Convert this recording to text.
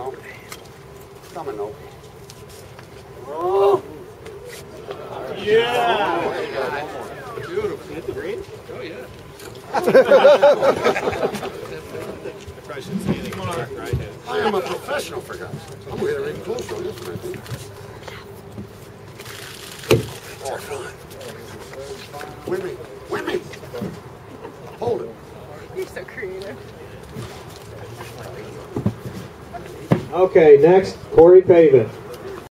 No. Coming though. Beautiful. Hit the green? Oh, yeah. I am a professional for God's sake. I'm gonna get close on this think. Oh, fine. With me. With me. Hold it. You're so creative. Okay, next, Corey Pavin.